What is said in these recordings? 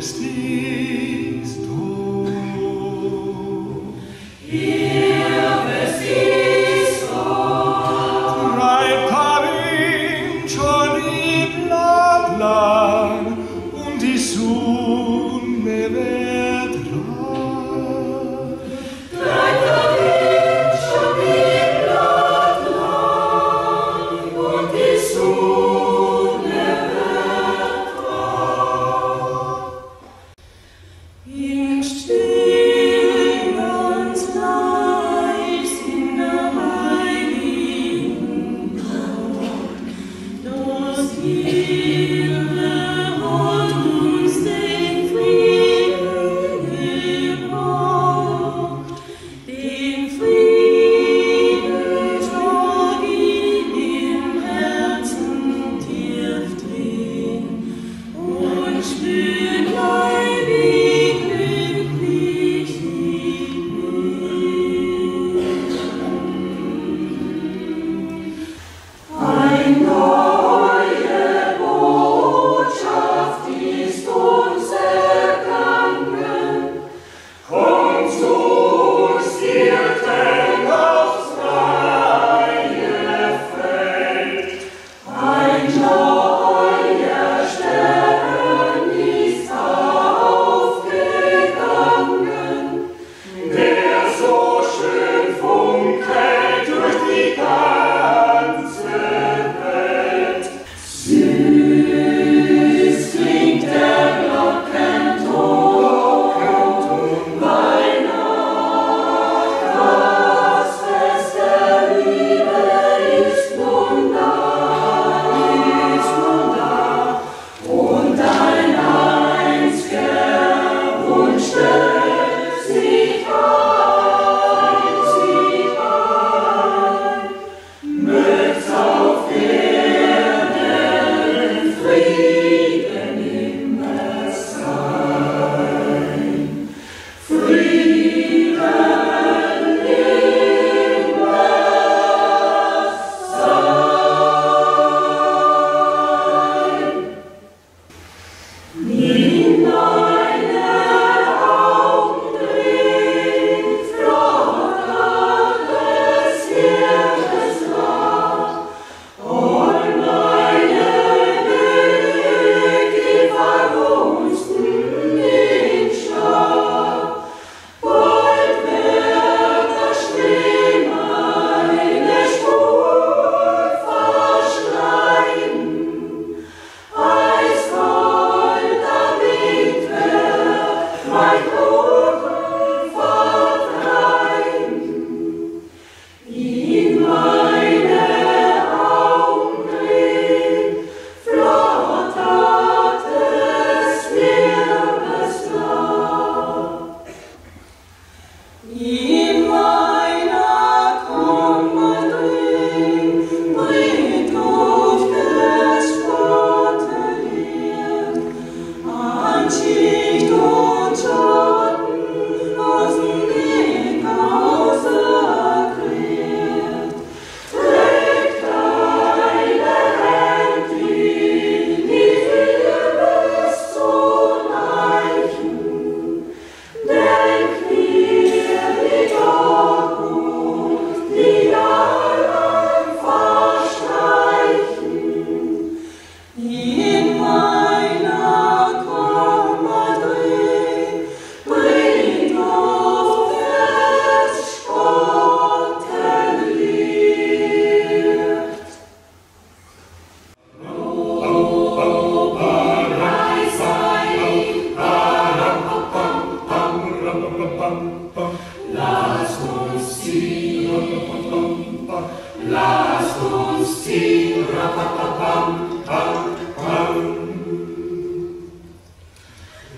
Christi.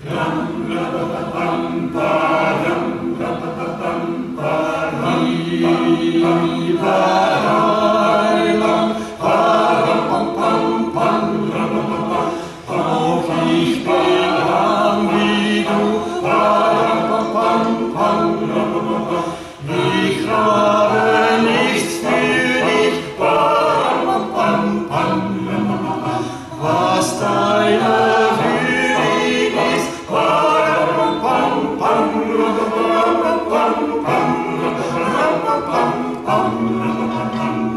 Amen. Oh. on, on, on.